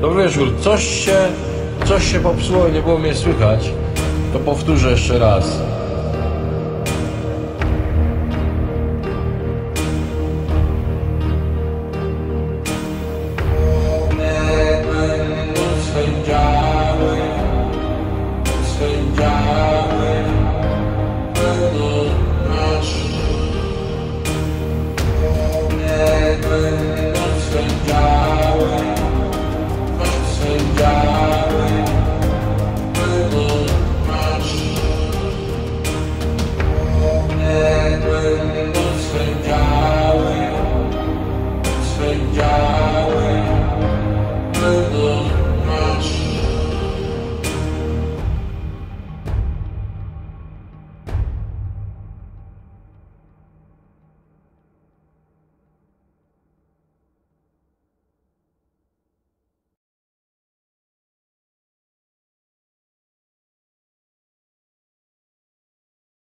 Dobry wieczór. Coś się, coś się popsuło i nie było mnie słychać. To powtórzę jeszcze raz.